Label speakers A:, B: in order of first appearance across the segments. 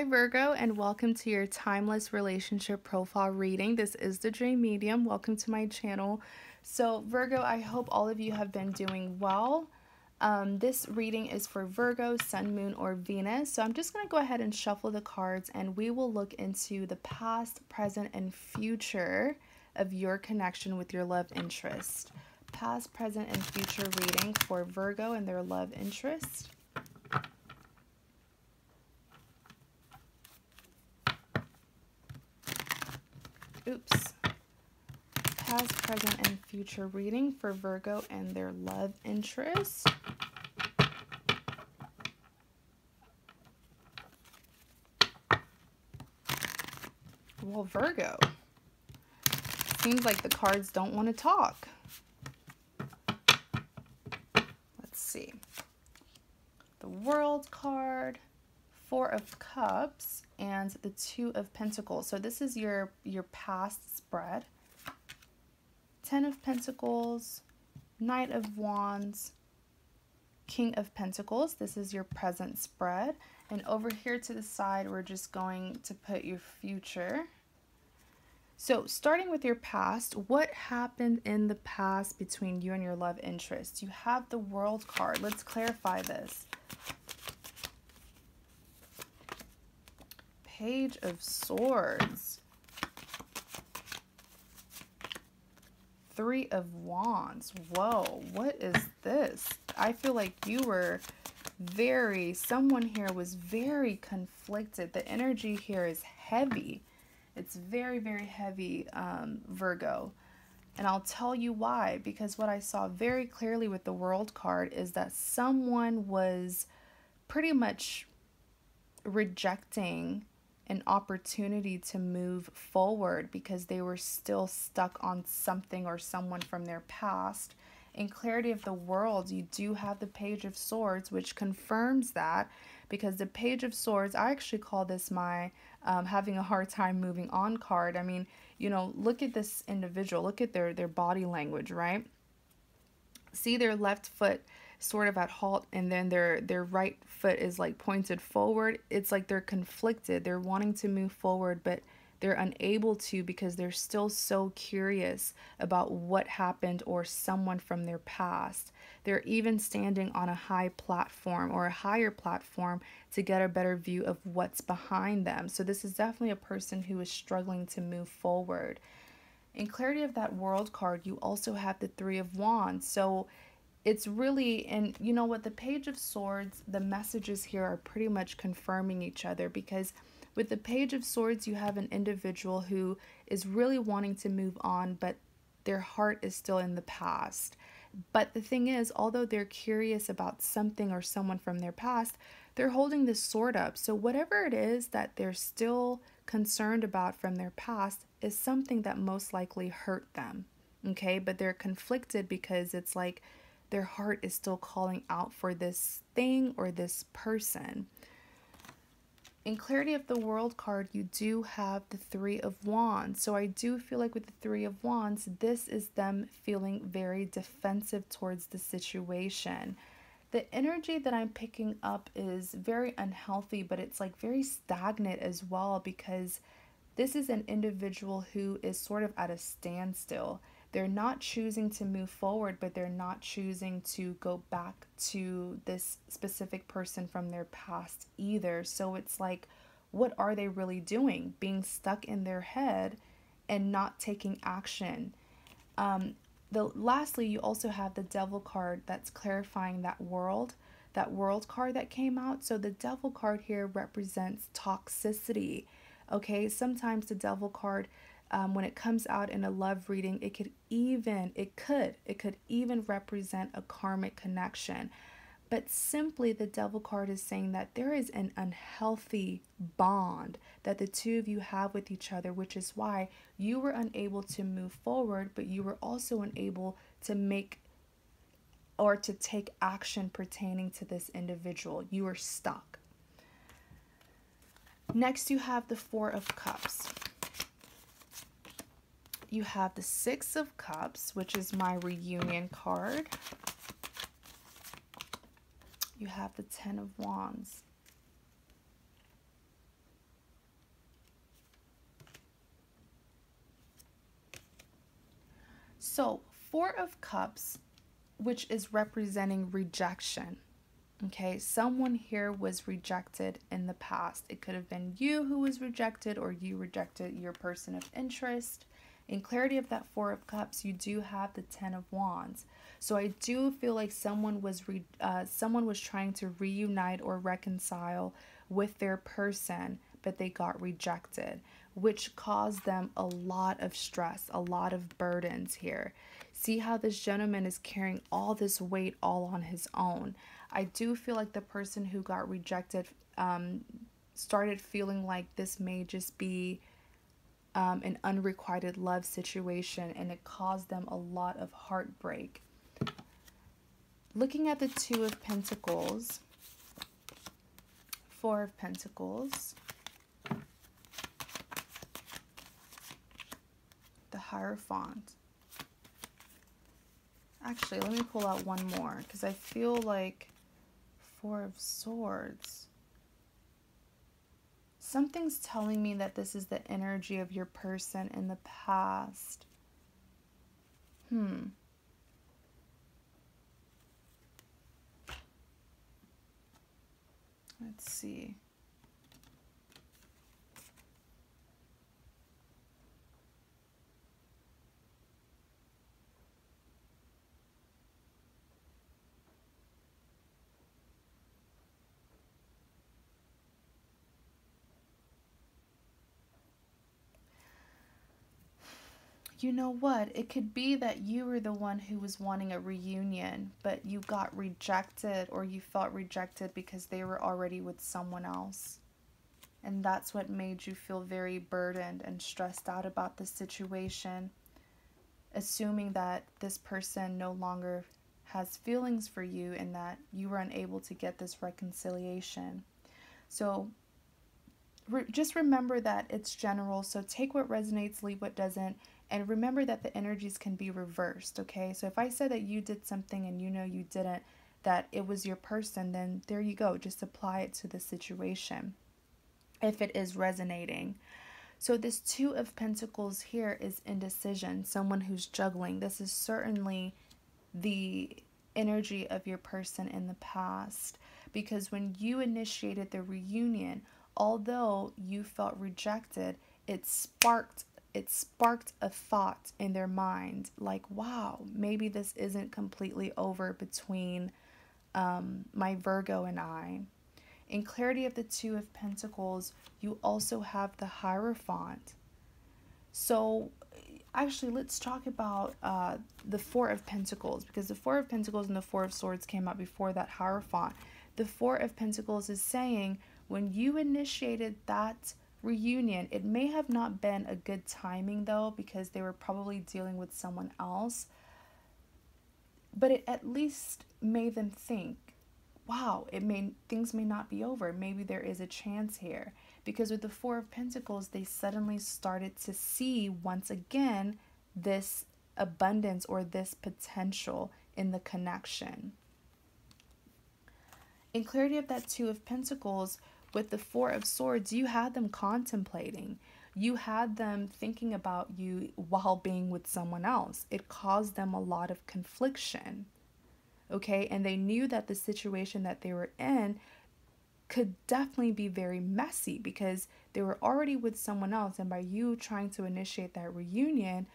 A: Hi, Virgo, and welcome to your timeless relationship profile reading. This is the Dream Medium. Welcome to my channel. So, Virgo, I hope all of you have been doing well. Um, this reading is for Virgo, Sun, Moon, or Venus. So, I'm just going to go ahead and shuffle the cards and we will look into the past, present, and future of your connection with your love interest. Past, present, and future reading for Virgo and their love interest. Oops, past, present, and future reading for Virgo and their love interest. Well, Virgo, seems like the cards don't want to talk. Let's see. The World card, Four of Cups, and the Two of Pentacles. So this is your, your past spread. Ten of Pentacles, Knight of Wands, King of Pentacles. This is your present spread. And over here to the side, we're just going to put your future. So starting with your past, what happened in the past between you and your love interest? You have the World card. Let's clarify this. Page of Swords. Three of Wands. Whoa, what is this? I feel like you were very, someone here was very conflicted. The energy here is heavy. It's very, very heavy, um, Virgo. And I'll tell you why. Because what I saw very clearly with the World card is that someone was pretty much rejecting an opportunity to move forward because they were still stuck on something or someone from their past. In Clarity of the World, you do have the Page of Swords, which confirms that because the Page of Swords, I actually call this my um, having a hard time moving on card. I mean, you know, look at this individual, look at their, their body language, right? See their left foot sort of at halt and then their their right foot is like pointed forward it's like they're conflicted they're wanting to move forward but they're unable to because they're still so curious about what happened or someone from their past. They're even standing on a high platform or a higher platform to get a better view of what's behind them. So, this is definitely a person who is struggling to move forward. In Clarity of that World card, you also have the Three of Wands. So, it's really and you know what the page of swords the messages here are pretty much confirming each other because with the page of swords you have an individual who is really wanting to move on but their heart is still in the past. But the thing is although they're curious about something or someone from their past they're holding this sword up. So whatever it is that they're still concerned about from their past is something that most likely hurt them okay? But they're conflicted because it's like their heart is still calling out for this thing or this person. In Clarity of the World card, you do have the Three of Wands. So I do feel like with the Three of Wands, this is them feeling very defensive towards the situation. The energy that I'm picking up is very unhealthy, but it's like very stagnant as well because this is an individual who is sort of at a standstill they're not choosing to move forward, but they're not choosing to go back to this specific person from their past either. So it's like, what are they really doing? Being stuck in their head and not taking action. Um, the lastly, you also have the devil card that's clarifying that world, that world card that came out. So the devil card here represents toxicity. Okay, sometimes the devil card um, when it comes out in a love reading, it could even, it could, it could even represent a karmic connection. But simply, the devil card is saying that there is an unhealthy bond that the two of you have with each other, which is why you were unable to move forward, but you were also unable to make or to take action pertaining to this individual. You are stuck. Next, you have the Four of Cups you have the Six of Cups, which is my reunion card. You have the Ten of Wands. So, Four of Cups, which is representing rejection. Okay, someone here was rejected in the past. It could have been you who was rejected, or you rejected your person of interest. In clarity of that Four of Cups, you do have the Ten of Wands. So I do feel like someone was re- uh, someone was trying to reunite or reconcile with their person, but they got rejected, which caused them a lot of stress, a lot of burdens here. See how this gentleman is carrying all this weight all on his own. I do feel like the person who got rejected um, started feeling like this may just be um, an unrequited love situation and it caused them a lot of heartbreak. Looking at the Two of Pentacles, Four of Pentacles, the Hierophant. Actually, let me pull out one more because I feel like Four of Swords. Something's telling me that this is the energy of your person in the past. Hmm. Let's see. You know what? It could be that you were the one who was wanting a reunion, but you got rejected or you felt rejected because they were already with someone else. And that's what made you feel very burdened and stressed out about the situation, assuming that this person no longer has feelings for you and that you were unable to get this reconciliation. So re- just remember that it's general. So take what resonates, leave what doesn't and remember that the energies can be reversed, okay? So if I said that you did something and you know you didn't, that it was your person, then there you go. Just apply it to the situation if it is resonating. So this Two of Pentacles here is indecision, someone who's juggling. This is certainly the energy of your person in the past because when you initiated the reunion, although you felt rejected, it sparked it sparked a thought in their mind like, wow, maybe this isn't completely over between um, my Virgo and I. In Clarity of the Two of Pentacles, you also have the Hierophant. So, actually, let's talk about uh, the Four of Pentacles because the Four of Pentacles and the Four of Swords came out before that Hierophant. The Four of Pentacles is saying when you initiated that reunion. It may have not been a good timing though, because they were probably dealing with someone else. But it at least made them think, wow, it may things may not be over. Maybe there is a chance here. Because with the Four of Pentacles, they suddenly started to see once again this abundance or this potential in the connection. In clarity of that Two of Pentacles, with the Four of Swords, you had them contemplating. You had them thinking about you while being with someone else. It caused them a lot of confliction. Okay, and they knew that the situation that they were in could definitely be very messy because they were already with someone else. And by you trying to initiate that reunion,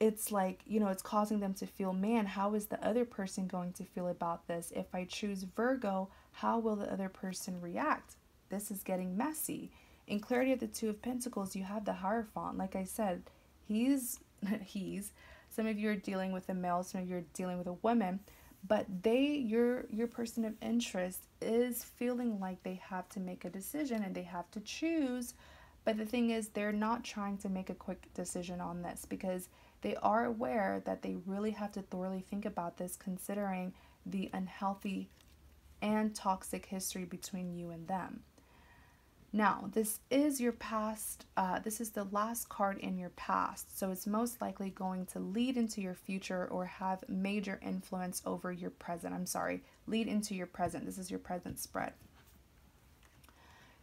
A: it's like, you know, it's causing them to feel, man, how is the other person going to feel about this? If I choose Virgo, how will the other person react? This is getting messy. In Clarity of the Two of Pentacles, you have the Hierophant. Like I said, he's, he's, some of you are dealing with a male, some of you are dealing with a woman, but they, your, your person of interest is feeling like they have to make a decision and they have to choose. But the thing is, they're not trying to make a quick decision on this because they are aware that they really have to thoroughly think about this considering the unhealthy and toxic history between you and them. Now, this is your past, uh, this is the last card in your past, so it's most likely going to lead into your future or have major influence over your present. I'm sorry, lead into your present. This is your present spread.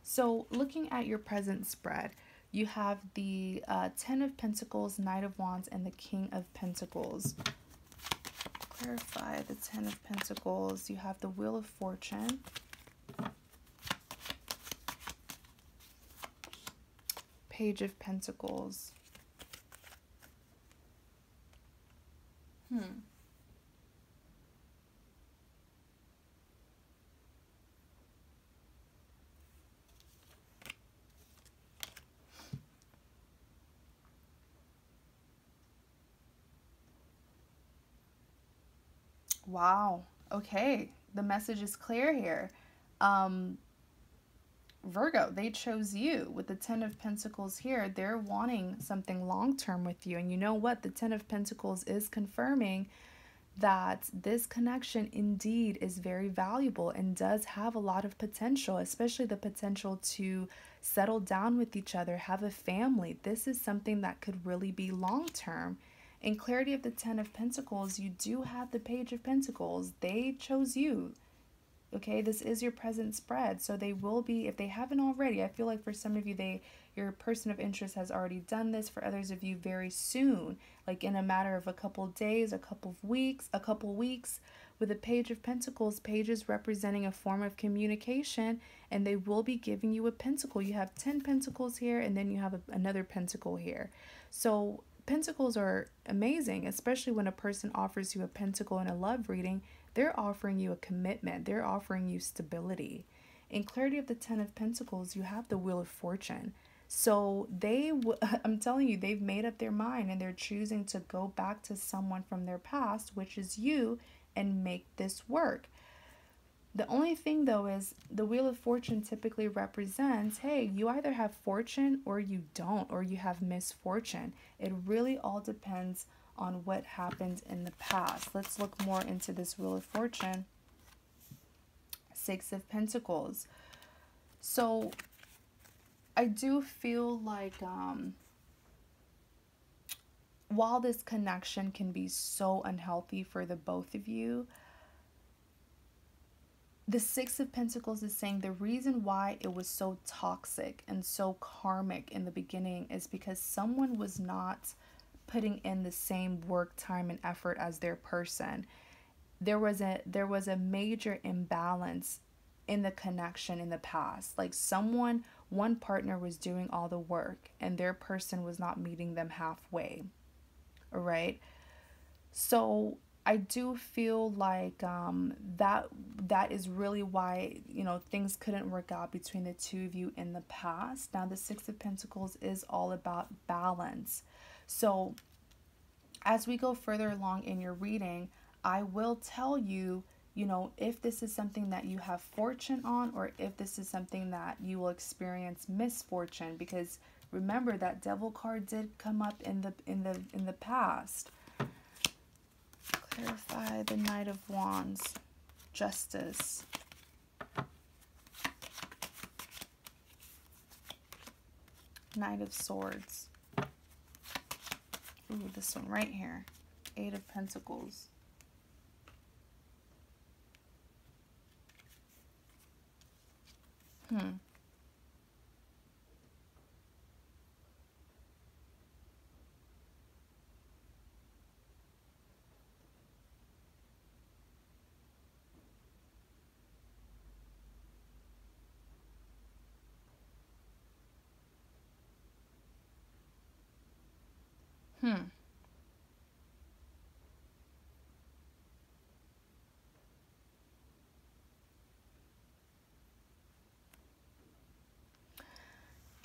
A: So, looking at your present spread, you have the uh, Ten of Pentacles, Knight of Wands, and the King of Pentacles. clarify the Ten of Pentacles. You have the Wheel of Fortune. Page of Pentacles. Hmm. Wow. Okay. The message is clear here. Um, Virgo, they chose you with the Ten of Pentacles here. They're wanting something long term with you. And you know what? The Ten of Pentacles is confirming that this connection indeed is very valuable and does have a lot of potential, especially the potential to settle down with each other, have a family. This is something that could really be long term. In clarity of the Ten of Pentacles, you do have the Page of Pentacles. They chose you. Okay, this is your present spread. So they will be, if they haven't already, I feel like for some of you, they your person of interest has already done this. For others of you, very soon, like in a matter of a couple days, a couple of weeks, a couple weeks. With a Page of Pentacles, pages representing a form of communication, and they will be giving you a pentacle. You have 10 pentacles here, and then you have a, another pentacle here. So pentacles are amazing, especially when a person offers you a pentacle in a love reading. They're offering you a commitment, they're offering you stability. In clarity of the 10 of pentacles, you have the wheel of fortune. So they, w- I'm telling you, they've made up their mind and they're choosing to go back to someone from their past, which is you, and make this work. The only thing though is the Wheel of Fortune typically represents hey, you either have fortune or you don't, or you have misfortune. It really all depends on what happened in the past. Let's look more into this Wheel of Fortune. Six of Pentacles. So I do feel like um, while this connection can be so unhealthy for the both of you, the Six of Pentacles is saying the reason why it was so toxic and so karmic in the beginning is because someone was not putting in the same work, time, and effort as their person. There was a there was a major imbalance in the connection in the past. Like someone, one partner was doing all the work and their person was not meeting them halfway. All right. So I do feel like um, that that is really why you know things couldn't work out between the two of you in the past. Now the Six of Pentacles is all about balance. So as we go further along in your reading, I will tell you, you know, if this is something that you have fortune on or if this is something that you will experience misfortune because remember that devil card did come up in the in the in the past. Clarify the Knight of Wands. Justice. Knight of Swords. Ooh, this one right here. Eight of Pentacles. Hmm.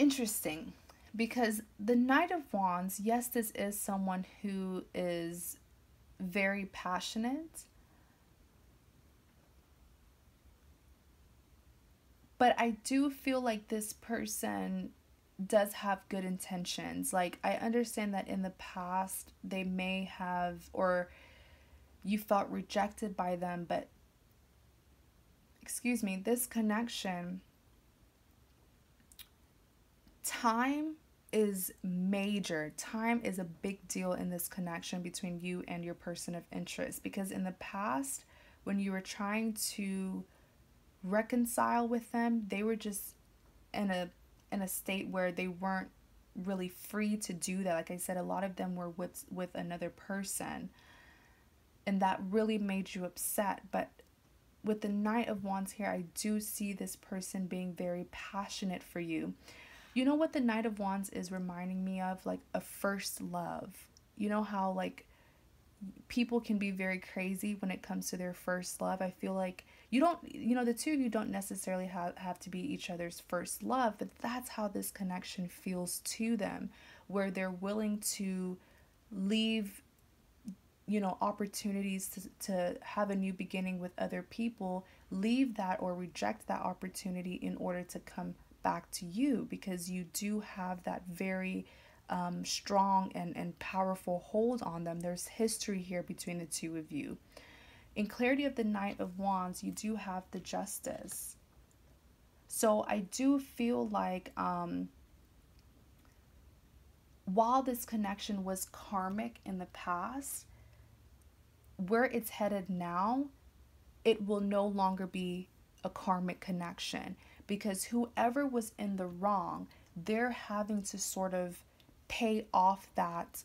A: Interesting because the Knight of Wands, yes, this is someone who is very passionate. But I do feel like this person does have good intentions. Like, I understand that in the past they may have, or you felt rejected by them, but excuse me, this connection, time is major. Time is a big deal in this connection between you and your person of interest because in the past, when you were trying to reconcile with them, they were just in a in a state where they weren't really free to do that. Like I said, a lot of them were with with another person. and that really made you upset. But with the Knight of Wands here, I do see this person being very passionate for you. You know what the Knight of Wands is reminding me of? Like a first love. You know how, like, people can be very crazy when it comes to their first love. I feel like you don't, you know, the two of you don't necessarily have, have to be each other's first love, but that's how this connection feels to them, where they're willing to leave you know opportunities to, to have a new beginning with other people leave that or reject that opportunity in order to come back to you because you do have that very um, strong and, and powerful hold on them. There's history here between the two of you. In clarity of the knight of wands you do have the justice. So i do feel like um, while this connection was karmic in the past where it's headed now, it will no longer be a karmic connection because whoever was in the wrong, they're having to sort of pay off that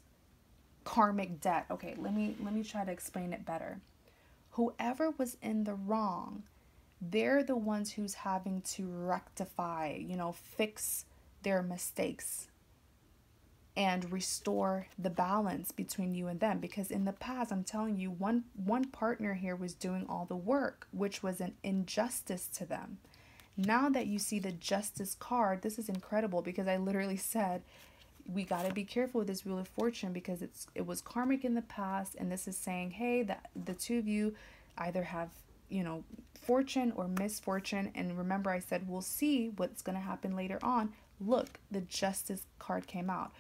A: karmic debt. Okay, let me let me try to explain it better. Whoever was in the wrong, they're the ones who's having to rectify, you know, fix their mistakes and restore the balance between you and them because in the past I'm telling you one one partner here was doing all the work which was an injustice to them. Now that you see the justice card, this is incredible because I literally said we got to be careful with this wheel of fortune because it's it was karmic in the past and this is saying hey that the two of you either have you know fortune or misfortune and remember I said we'll see what's going to happen later on look the justice card came out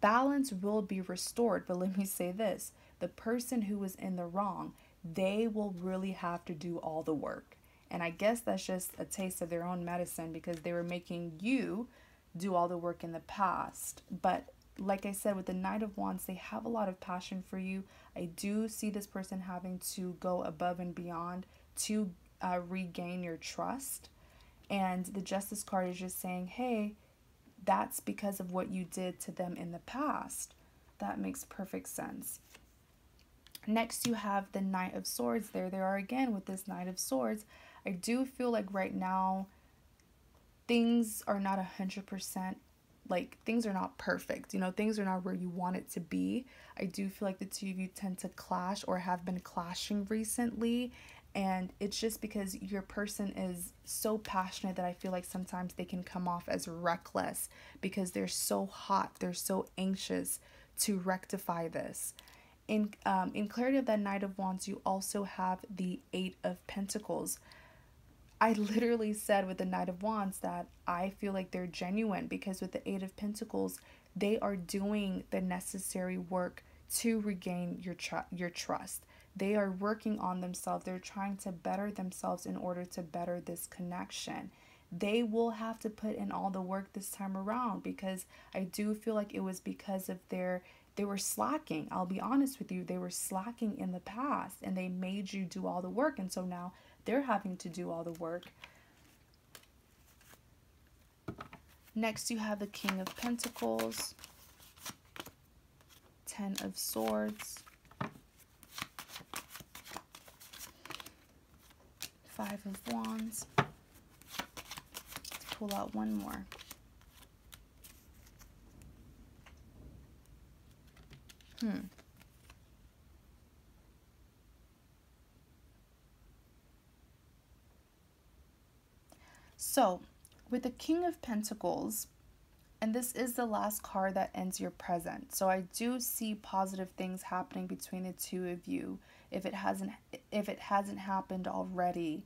A: balance will be restored. But let me say this the person who was in the wrong, they will really have to do all the work. And I guess that's just a taste of their own medicine because they were making you do all the work in the past. But like I said, with the Knight of Wands, they have a lot of passion for you. I do see this person having to go above and beyond to uh, regain your trust. And the Justice card is just saying, hey, that's because of what you did to them in the past. That makes perfect sense. Next, you have the Knight of Swords. There they are again with this Knight of Swords. I do feel like right now things are not a hundred percent like things are not perfect you know things are not where you want it to be i do feel like the two of you tend to clash or have been clashing recently and it's just because your person is so passionate that I feel like sometimes they can come off as reckless because they're so hot, they're so anxious to rectify this. In um, in clarity of that Knight of Wands, you also have the Eight of Pentacles. I literally said with the Knight of Wands that I feel like they're genuine because with the Eight of Pentacles, they are doing the necessary work to regain your tr- your trust they are working on themselves. They're trying to better themselves in order to better this connection. They will have to put in all the work this time around because I do feel like it was because of their they were slacking. I'll be honest with you, they were slacking in the past and they made you do all the work and so now they're having to do all the work. Next, you have the King of Pentacles, Ten of Swords, Five of Wands. Let's pull out one more. Hmm. So, with the King of Pentacles, and this is the last card that ends your present. So I do see positive things happening between the two of you if it hasn't if it hasn't happened already.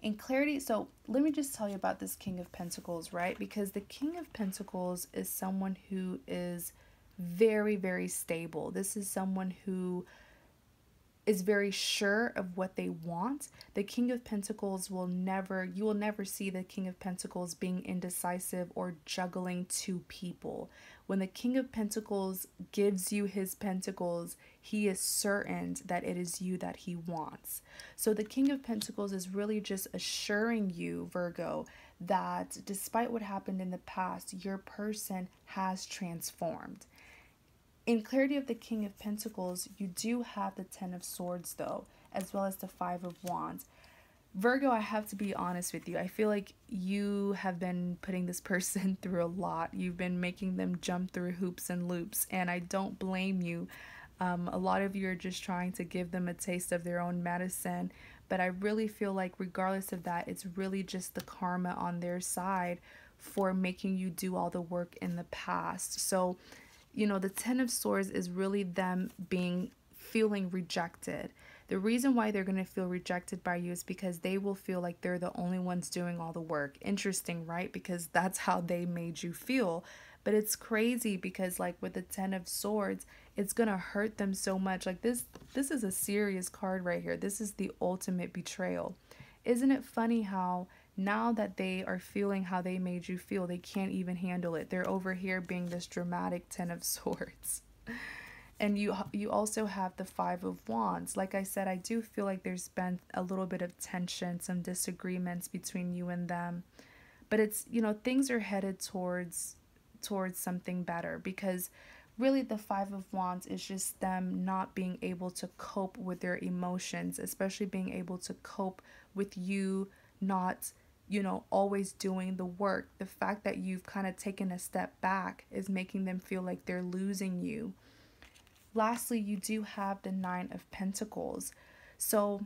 A: In clarity, so let me just tell you about this King of Pentacles, right? Because the King of Pentacles is someone who is very very stable. This is someone who is very sure of what they want. The King of Pentacles will never, you will never see the King of Pentacles being indecisive or juggling two people. When the King of Pentacles gives you his pentacles, he is certain that it is you that he wants. So the King of Pentacles is really just assuring you, Virgo, that despite what happened in the past, your person has transformed in clarity of the king of pentacles you do have the ten of swords though as well as the five of wands. Virgo i have to be honest with you. I feel like you have been putting this person through a lot. You've been making them jump through hoops and loops and i don't blame you. Um, a lot of you are just trying to give them a taste of their own medicine but i really feel like regardless of that it's really just the karma on their side for making you do all the work in the past. So you know, the Ten of Swords is really them being feeling rejected. The reason why they're going to feel rejected by you is because they will feel like they're the only ones doing all the work. Interesting, right? Because that's how they made you feel. But it's crazy because like with the 10 of swords, it's going to hurt them so much. Like this this is a serious card right here. This is the ultimate betrayal. Isn't it funny how now that they are feeling how they made you feel, they can't even handle it. They're over here being this dramatic 10 of swords. And you you also have the 5 of wands. Like I said, I do feel like there's been a little bit of tension, some disagreements between you and them. But it's, you know, things are headed towards towards something better because really the five of wands is just them not being able to cope with their emotions especially being able to cope with you not you know, always doing the work. The fact that you've kind of taken a step back is making them feel like they're losing you. Lastly, you do have the Nine of Pentacles. So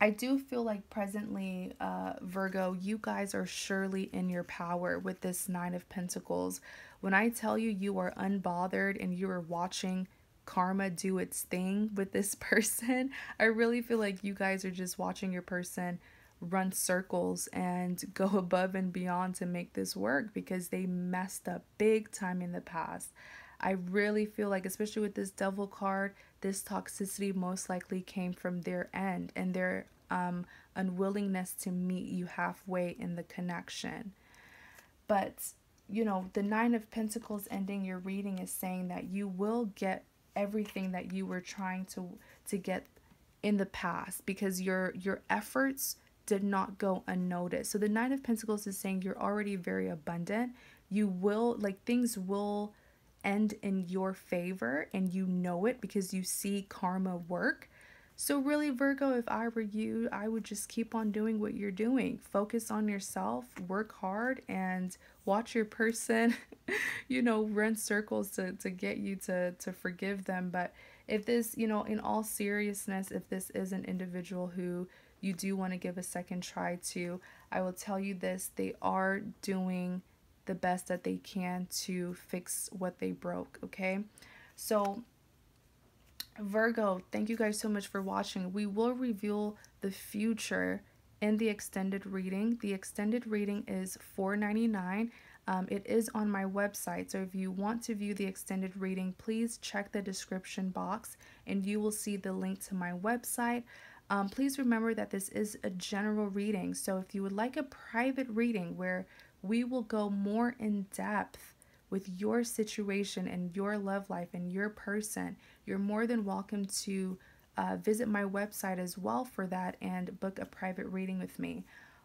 A: I do feel like presently, uh, Virgo, you guys are surely in your power with this Nine of Pentacles. When I tell you you are unbothered and you are watching karma do its thing with this person, I really feel like you guys are just watching your person run circles and go above and beyond to make this work because they messed up big time in the past. I really feel like, especially with this devil card, this toxicity most likely came from their end and their um, unwillingness to meet you halfway in the connection. But, you know, the Nine of Pentacles ending your reading is saying that you will get everything that you were trying to to get in the past because your your efforts did not go unnoticed. So the Nine of Pentacles is saying you're already very abundant. You will, like, things will end in your favor and you know it because you see karma work. So, really, Virgo, if I were you, I would just keep on doing what you're doing. Focus on yourself, work hard, and watch your person, you know, run circles to, to get you to, to forgive them. But if this, you know, in all seriousness, if this is an individual who you do want to give a second try to, I will tell you this they are doing the best that they can to fix what they broke, okay? So, Virgo, thank you guys so much for watching. We will reveal the future in the extended reading. The extended reading is $4.99. Um, it is on my website, so if you want to view the extended reading, please check the description box and you will see the link to my website. Um, please remember that this is a general reading. So if you would like a private reading where we will go more in depth with your situation and your love life and your person, you're more than welcome to uh, visit my website as well for that and book a private reading with me.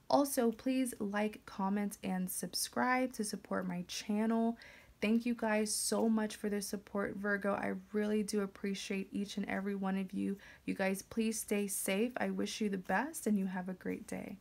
A: Also, please like, comment, and subscribe to support my channel. Thank you guys so much for the support, Virgo. I really do appreciate each and every one of you. You guys, please stay safe. I wish you the best and you have a great day.